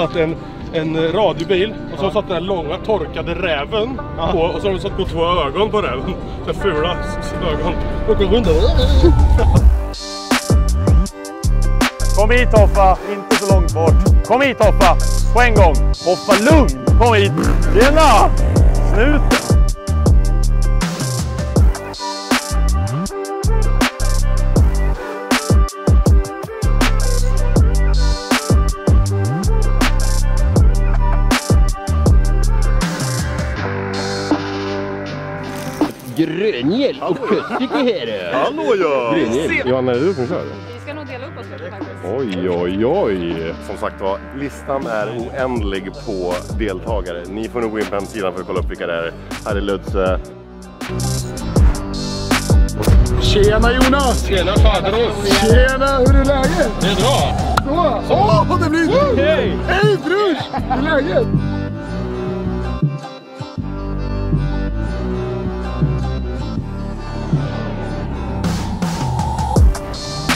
satt en, en radiobil och så satt den här långa torkade räven på och så har de satt på två ögon på räven. Så här fula ögon. Och går runt Kom hit Hoffa, inte så långt bort. Kom hit Hoffa, på en gång. Hoffa, lugn. Kom hit. Tjena! Snuten. Och Köstike här. Hallå ja! Johanna, är det du som kör? Vi ska nog dela upp oss lite faktiskt. Oj, oj, oj! Som sagt var, listan är oändlig på deltagare. Ni får nog gå in på hemsidan för att kolla upp vilka det är. Här är Lutze. Tjena Jonas! Tjena Faderos! Tjena, hur är läget? Det är bra! Så! Åh, det blir du! Hej! Hej brors! Hur är läget?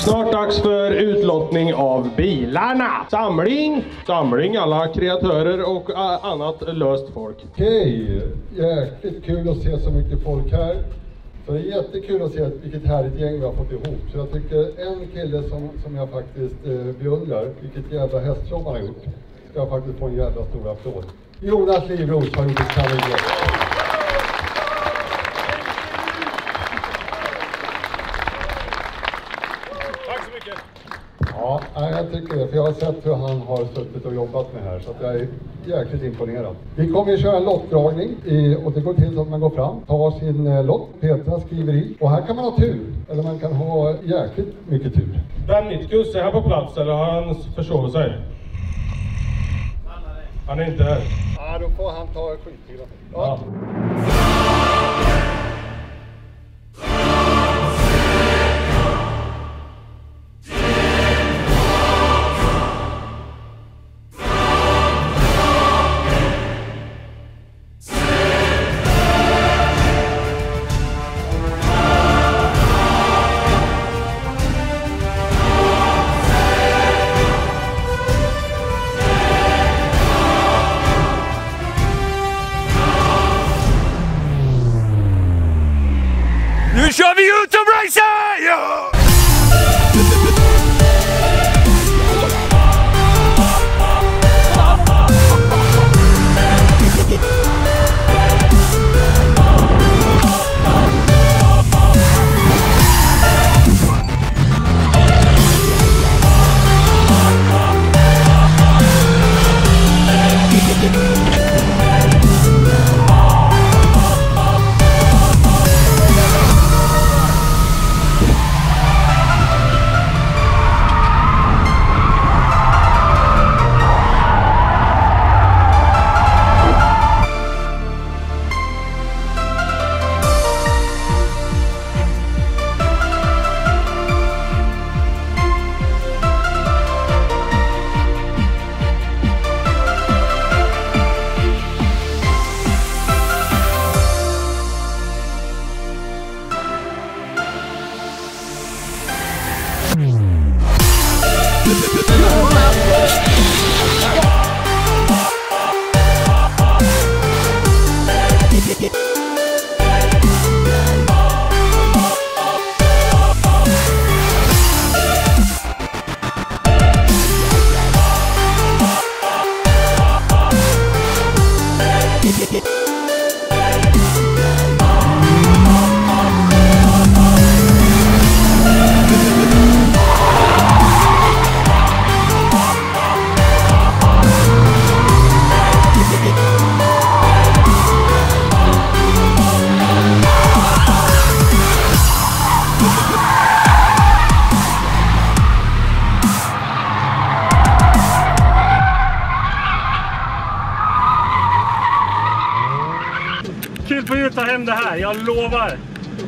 Snart dags för utlottning av bilarna. Samling, samling alla kreatörer och äh, annat löst folk. Okej, jäkligt kul att se så mycket folk här. Så det är jättekul att se vilket härligt gäng vi har fått ihop. Så jag tycker en kille som, som jag faktiskt eh, beundrar, vilket jävla hästjobb han har gjort, ska faktiskt få en jävla stor applåd. Jonas Livros har gjort ett kanonjobb. Det. För jag har sett hur han har suttit och jobbat med här. Så att jag är jäkligt imponerad. Vi kommer att köra en lottdragning. I, och det går till så att man går fram, tar sin eh, lott, Petra skriver i. Och här kan man ha tur. Eller man kan ha jäkligt mycket tur. Danitkus, är han på plats eller har han försovit sig? Han är inte här. Ja, då får han ta skitbilen. Ja. Nu kör vi Youtube-racer! Ja! Kul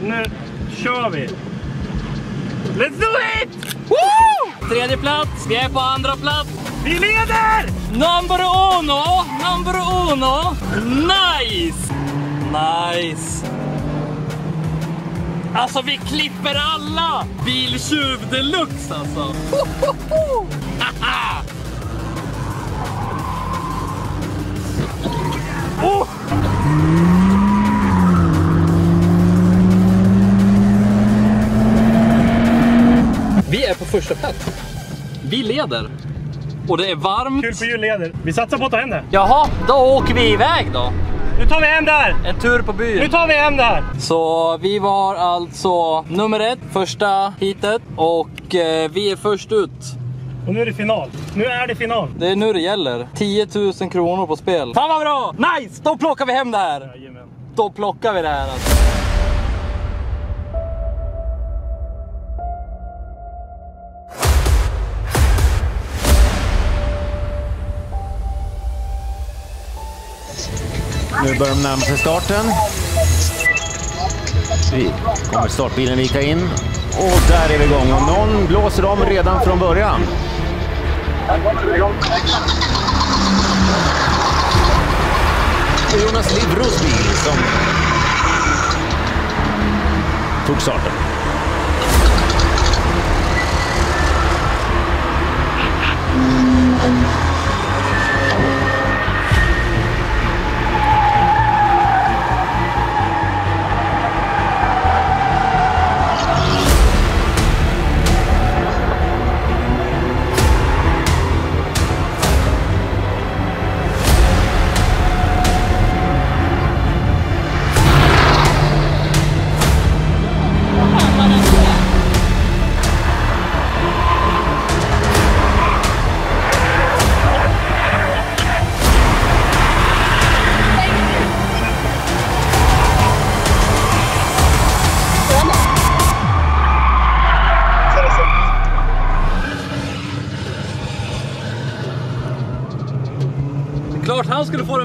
Nu kör vi. Let's do it! Woo! Tredje plats, vi är på andra plats. Vi leder! Number uno, number uno. Nice! Nice! Alltså vi klipper alla! Biltjuv deluxe alltså! Hohoho! Haha! Första plats. Vi leder. Och det är varmt. Kul på julleder. Vi satsar på att ta hem det. Jaha, då åker vi iväg då. Nu tar vi hem det här! En tur på byn. Nu tar vi hem det här! Så vi var alltså nummer ett, första heatet och eh, vi är först ut. Och nu är det final. Nu är det final. Det är nu det gäller. 10 000 kronor på spel. Fan vad bra! Nice! Då plockar vi hem det här. Jajamän. Då plockar vi det här alltså. Nu börjar de närma sig starten. Vi kommer startbilen vika in. Och där är vi igång. Och någon blåser om redan från början. Det är Jonas Livros bil som tog starten. Mm.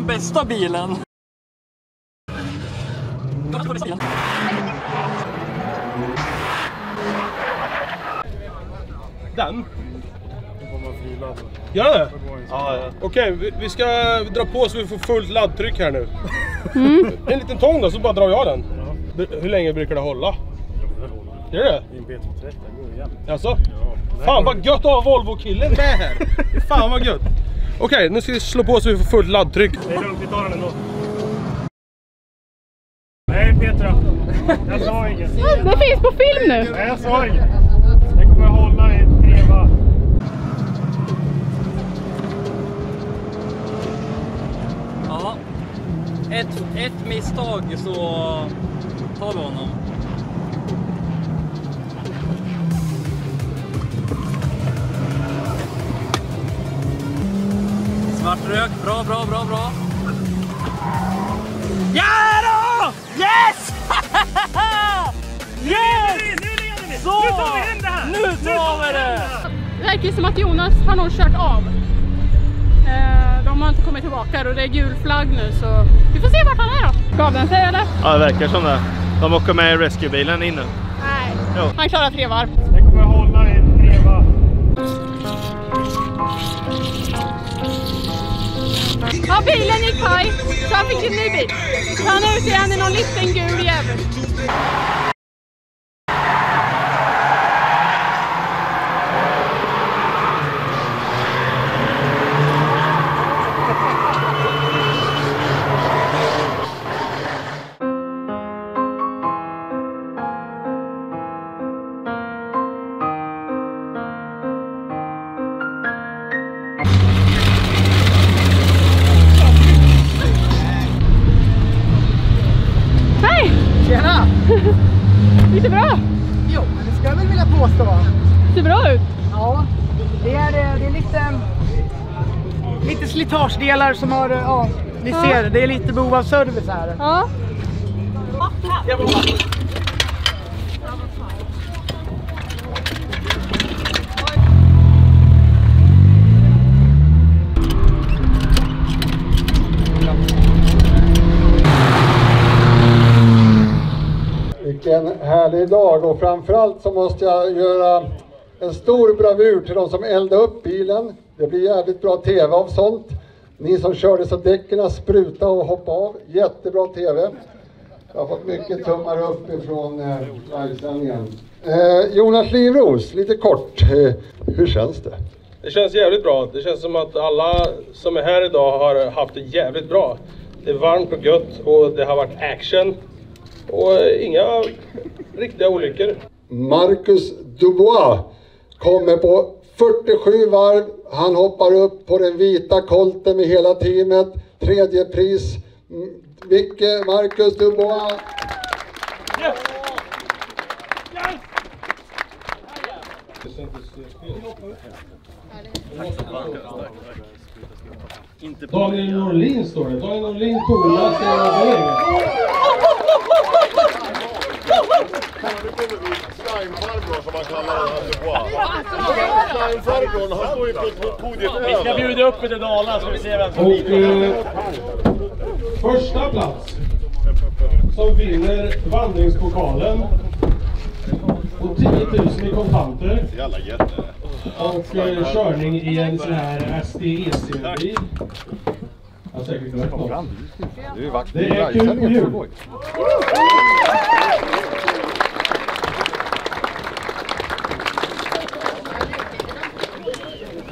Den bästa bilen. Den? Gör det? Ja, ja. Okej, vi, vi ska dra på så vi får fullt laddtryck här nu. En liten tång då, så bara drar jag den. Br- Hur länge brukar det hålla? Gör det? Din B230 går igen. Alltså? Fan vad gött att ha Volvo-killen med här! Fan vad gött! Okej, nu ska vi slå på så vi får fullt laddtryck. Det är lugnt, vi tar den ändå. Nej Petra, jag sa inget. Det finns på film nu. Nej jag sa inget. Den kommer hålla i tre varv. Ja. Ett, ett misstag så tar vi honom. Rök, bra, bra, bra, bra. Ja då! Yes! yes! Nu leder vi! Så! Nu tar vi hem det här! Nu tar vi det! Det verkar som att Jonas har nog kört av. Eh, De har inte kommit tillbaka och det är gul flagg nu så vi får se vart han är då. Gav den sig eller? Ja det verkar som det. De åker med i rescuebilen in nu. Nej, Jo. han klarar tre varv. Ja, bilen gick paj så han fick en ny bil. Så han är ute igen i någon liten gul jävel. Lite slitagedelar som har, eh, ja, ni Ja. ser, det är lite behov av service här. Ja. Vilken härlig dag och framförallt så måste jag göra en stor bravur till de som eldade upp bilen. Det blir jävligt bra TV av sånt. Ni som körde så däcken spruta och hoppa av. Jättebra TV. Jag har fått mycket tummar upp ifrån eh, livesändningen. Eh, Jonas Livros, lite kort. Eh, hur känns det? Det känns jävligt bra. Det känns som att alla som är här idag har haft det jävligt bra. Det är varmt och gött och det har varit action. Och eh, inga riktiga olyckor. Marcus Dubois. kommer på 47 varv. Han hoppar upp på den vita kolten med hela teamet. Tredje pris, mm, Micke Marcus Dubois. Daniel Norlin står det. Daniel Norlin coolast i hela vägen. Slimefarbrorn som man kallar honom. Slimefarbrorn, han står ju på podiet Vi ska bjuda upp lite Dala så vi ser vem som vinner. eh, första plats som vinner vandringspokalen och 10 000 i kontanter Jävla jätte. och eh, körning i en sån här SDEC-bil. Jag har säkert glömt något. Det är kul på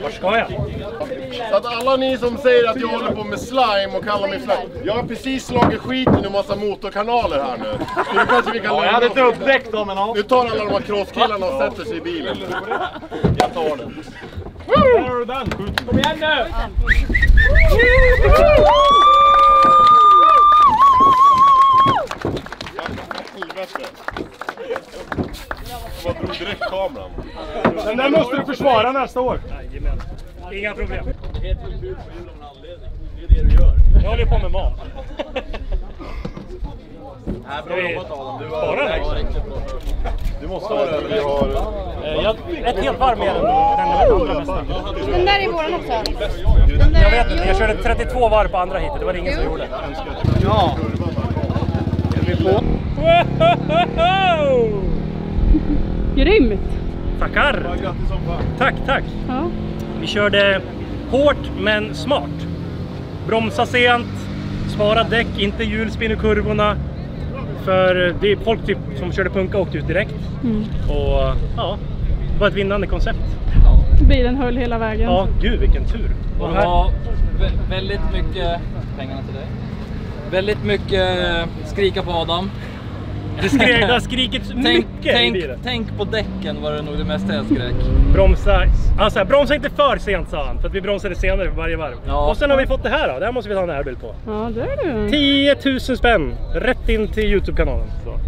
Var ska jag? Så att alla ni som säger att jag håller på med slime och kallar mig slime. Jag har precis slagit skiten ur massa motorkanaler här nu. Så nu kanske vi kan Ja, jag hade dubbdäck då men ja. Nu tar alla de här crosskillarna och sätter sig i bilen. Jag tar den. Kom igen nu! Helvete. Jag drog direkt kameran. Den där måste du försvara nästa år. Inga problem. Jag håller på med mat. Bra jobbat Adam. Du var Du måste ha det. Vi har... Eh, jag, Ett helt varv mer än den andra bästa. Den där är våran också. Jag vet inte, jag körde 32 varv på andra heatet. Det var det ingen som gjorde. Ja. Är vi på? Wow! Grymt! Tackar! Tack, tack! Ja. Vi körde hårt men smart. Bromsa sent, spara däck, inte hjulspinn i kurvorna. För det är folk typ som körde punka åkte ut direkt. Mm. Och ja, det var ett vinnande koncept. Bilen höll hela vägen. Ja, gud vilken tur. Och det var vä- väldigt mycket... Pengarna till dig. Väldigt mycket skrika på Adam. Det, skrek, det har skrikits Tänk, mycket i tänk, bilen. tänk på däcken var det nog det mesta jag skrek. Bromsa, alltså, bromsa inte för sent sa han, för att vi bromsade senare för varje varv. Ja. Och sen har vi fått det här då, det här måste vi ta en närbild på. Ja, det är du. 10 000 spänn, rätt in till Youtube-kanalen. Så.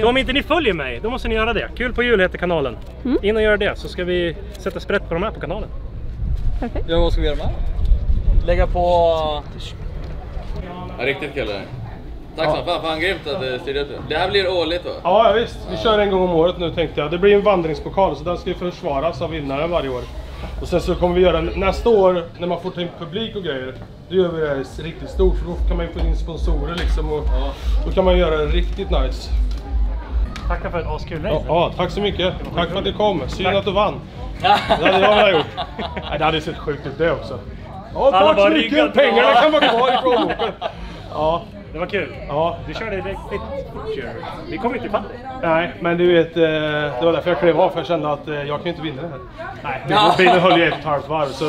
Så om inte ni följer mig, då måste ni göra det. Kul på jul heter kanalen. Mm. In och gör det, så ska vi sätta sprätt på de här på kanalen. Perfekt. Ja, vad ska vi göra med det? Lägga på... Ja, riktigt kul. Tack så fan, fan grymt att du styrde upp det. Det här blir årligt va? Ja, visst. Vi kör en gång om året nu tänkte jag. Det blir en vandringspokal så den ska ju försvaras av vinnaren varje år. Och sen så kommer vi göra nästa år när man får ta in publik och grejer. Då gör vi det här riktigt stort för då kan man ju få in sponsorer liksom och då kan man göra det riktigt nice. Tackar för ett askul race. Ja, ja, tack så mycket. Tack för att du kom. Synd att du vann. Det hade jag velat gjort. Nej, det hade sett sjukt ut det också. Ja, tack så mycket. Pengarna kan vara kvar i plånboken. Ja, Det var kul. ja. Du körde riktigt fort. Vi kom inte ifatt. Nej, men du vet, eh, det var därför jag klev av för jag kände att eh, jag kan ju inte vinna det här. Nej. Bilen- Bilen höll ju ett och ett halvt varv så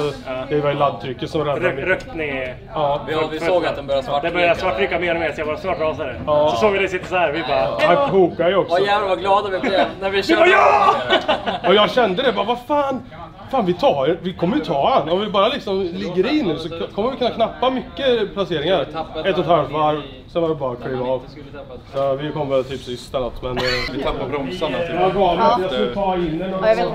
det var ju laddtrycket som räddade Rök, mig. rökt ni... Ja, Ja, vi såg att den började Det svartryka. började svartrycka mer och mer så jag var snart rasade. Ja. Så såg vi dig sitta så här, vi bara... han kokade ju också. Vad jävlar vad glada vi blev när vi Vi körde. bara ja! Och jag kände det, bara vad fan. Fan vi tar vi kommer ju ta han. Om vi bara liksom ligger i nu så kommer vi kunna knappa mycket placeringar. Ett och ett halvt varv, sen var det bara att kliva av. Så vi kom väl typ sist eller något men... Vi tappar bromsarna typ. Jag gav mig att jag skulle ta in den och Ja, jag vet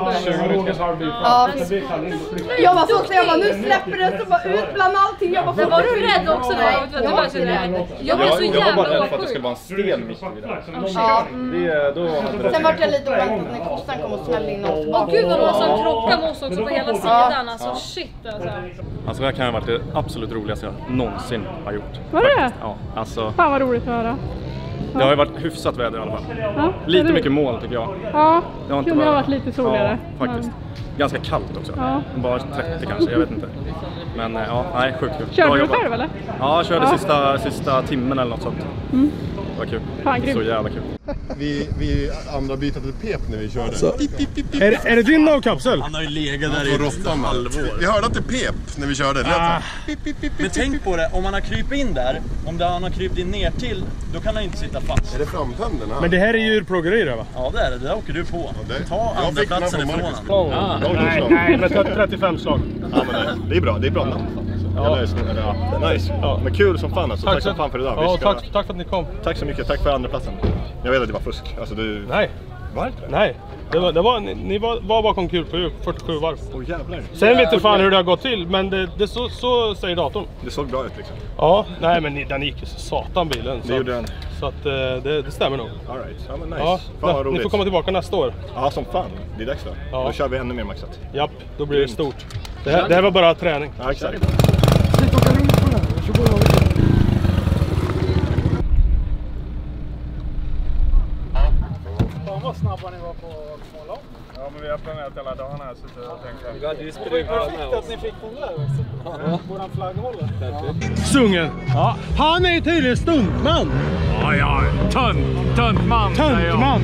inte. jag Ja, det. Jag var så jag bara, nu släpper det så bara ut bland allting. Jag bara, Men var du rädd också då? Nej, Du jag var var så inte rädd. rädd. Jag blev så jävla avundsjuk. vara en sten mitt i det. Ja. Det, Sen vart jag lite oväntat när kossan kom och smällde in oss Åh gud vad det var krockade med oss också på hela sidan. Alltså shit alltså. Alltså det här kan ha varit det absolut roligaste jag någonsin har gjort. Var det? Ja, alltså Fan vad roligt att höra. det har ju varit hyfsat väder i alla fall. Ja, Lite mycket moln tycker jag. Ja, Det har inte kunde ha varit lite soligare. Ja, faktiskt. Ganska kallt också. Ja. Bara 30 kanske, jag vet inte. Men eh, ja, nej, sjukt kul. Körde du själv eller? Ja, jag körde Ja. Sista, sista timmen eller något sånt. Mm. Vad kul. Fan. Så jävla kul. Vi, vi andra bytte till pep när vi körde. Så- Är, det- är det din no-kapsel? Han har ju legat där i ett halvår. Vi hörde att det pep när vi körde. Ah. Men tänk på det, om man har krypit in där, om det, han har krypit in ner till, då kan han inte sitta fast. Är det framtänderna? Men det här är djurplågeri det va? Ja det är det, det där åker du på. Ta Jag andra fick den här platsen från ifrån honom. Ah, nej, nej, men 35 slag. Ja, men det, det är bra, det är bra namn. Ja. Det snö- ja, det nice. Ja, men kul som fan alltså. Tack, som fan för idag. Ja, ska- tack, tack för att ni kom. tack så mycket, tack för andra platsen. Jag vet att det var fusk. Alltså, du... Nej. Var det det? Nej. Det var, det var, ni, ni var, var bakom kul på 47 varv. Åh jävlar. Sen vet inte fan hur det har gått till, men det, det så, så säger datorn. Det såg bra ut liksom. Ja, nej men ni- den gick ju satan bilen. Det Så, gjorde den. så att eh, det, det stämmer nog. All right. Ja men nice. Ja, fan vad ni roligt. får komma tillbaka nästa år. Ja som fan. Det är dags då. Ja. Då kör vi ännu mer maxat. Japp, då blir det stort. Det här, det här var bara träning. Ja exakt. Fan vad ni var på smålopp. Ja men vi har planerat hela dagen här så jag tänker... Vi hade ju Det med oss. att ni fick den där också. Våran flagghållare. Sungen. Ja. Han är tydligen stuntman. Ja, ja. Tönt, töntman. Töntman.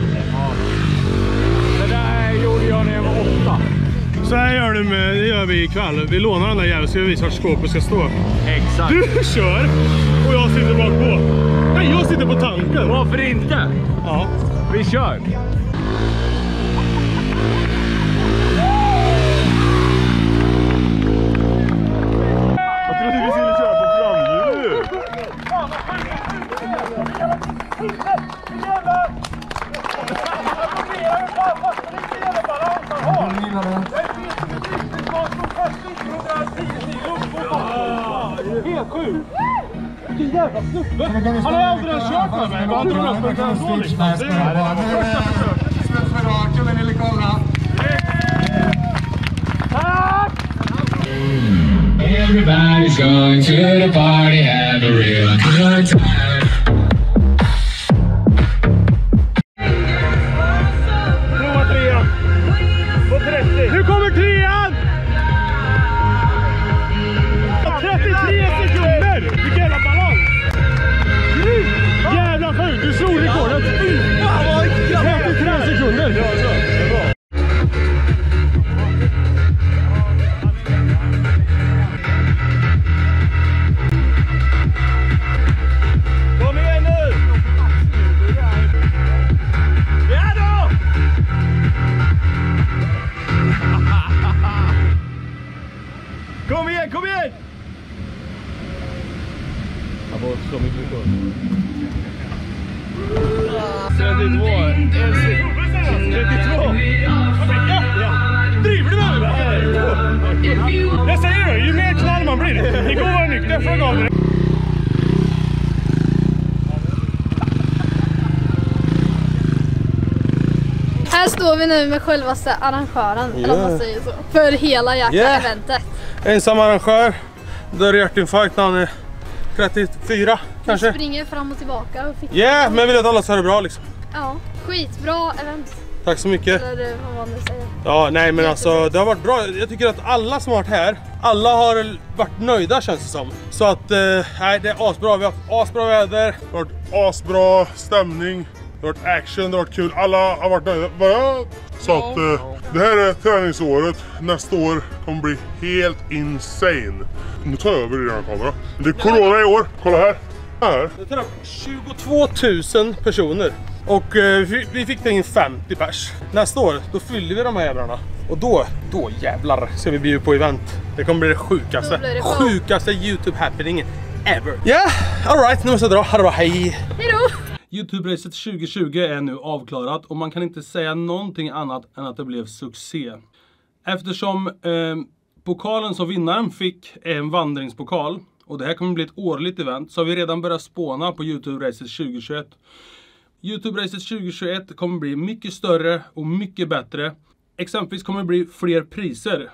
Det där gjorde jag när jag var åtta. Så här gör, du med, det gör vi ikväll. Vi lånar den där jäveln så vi visar vart skåpet ska stå. Exakt. Du kör och jag sitter bak på. Nej, jag sitter på tanken. Varför inte? Ja. Vi kör. Slå mitt rekord. 32. 32! Driver du med mig? Jag säger det, ju mer knall man blir. Igår var jag nykter, jag gav det. Här står vi nu med självaste arrangören, eller om man Yeah. säger så. För hela jäkla Yeah. eventet. Ensam arrangör. Dör i hjärtinfarkt när han är 34 Vi kanske. springer fram och tillbaka. Ja, yeah, men jag vill att alla ska ha det bra liksom. Ja, skitbra event. Tack så mycket. Eller vad man nu säger. Ja, nej men alltså det har varit bra. Jag tycker att alla som har varit här, alla har varit nöjda känns det som. Så att, eh, nej det är asbra. Vi har haft asbra väder. Det har varit asbra stämning. Det har varit action, det har varit kul. Alla har varit nöjda. Jag... Så att eh, det här är träningsåret. Nästa år kommer bli helt insane. Nu tar jag över i den här kameran. Det är corona i år. Kolla här. Här. Det tar upp 22 000 personer. Och eh, vi, vi fick ta in 50 pers. Nästa år, då fyller vi de här jävlarna. Och då, då jävlar ska vi bjuda på event. Det kommer bli det sjukaste. Då det sjukaste YouTube happeningen ever. Ja, yeah, alright. Nu måste jag dra. Ha det bra, hej! Hejdå! Youtube-racet 2020 är nu avklarat och man kan inte säga någonting annat än att det blev succé. Eftersom eh, pokalen som vinnaren fick är en vandringspokal och det här kommer bli ett årligt event så har vi redan börjat spåna på Youtube-racet 2021. Youtube-racet 2021 kommer bli mycket större och mycket bättre. Exempelvis kommer det bli fler priser.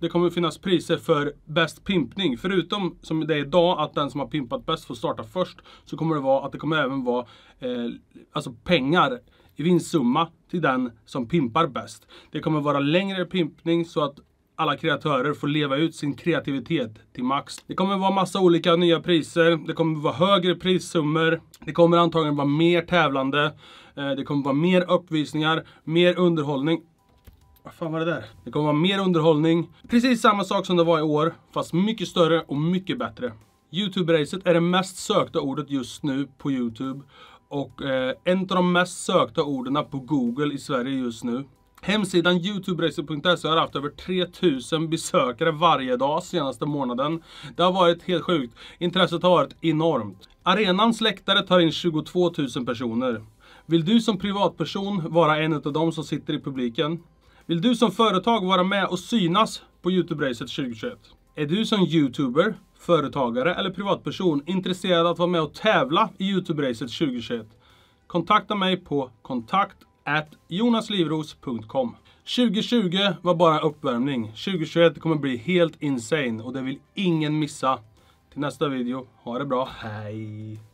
Det kommer finnas priser för bäst pimpning. Förutom som det är idag att den som har pimpat bäst får starta först. Så kommer det vara att det kommer även vara eh, alltså pengar i vinstsumma till den som pimpar bäst. Det kommer vara längre pimpning så att alla kreatörer får leva ut sin kreativitet till max. Det kommer vara massa olika nya priser, det kommer vara högre prissummor, det kommer antagligen vara mer tävlande, eh, det kommer vara mer uppvisningar, mer underhållning. Vad fan var det där? Det kommer vara mer underhållning. Precis samma sak som det var i år, fast mycket större och mycket bättre. Youtube-racet är det mest sökta ordet just nu på Youtube. Och eh, en av de mest sökta orden på Google i Sverige just nu. Hemsidan youtuberacet.se har haft över 3000 besökare varje dag senaste månaden. Det har varit helt sjukt. Intresset har varit enormt. Arenans läktare tar in 22 000 personer. Vill du som privatperson vara en av dem som sitter i publiken? Vill du som företag vara med och synas på Youtube-racet 2021? Är du som YouTuber, företagare eller privatperson intresserad av att vara med och tävla i Youtube-racet 2021? Kontakta mig på kontakt jonaslivros.com 2020 var bara uppvärmning. 2021 kommer bli helt insane och det vill ingen missa. Till nästa video, ha det bra, hej!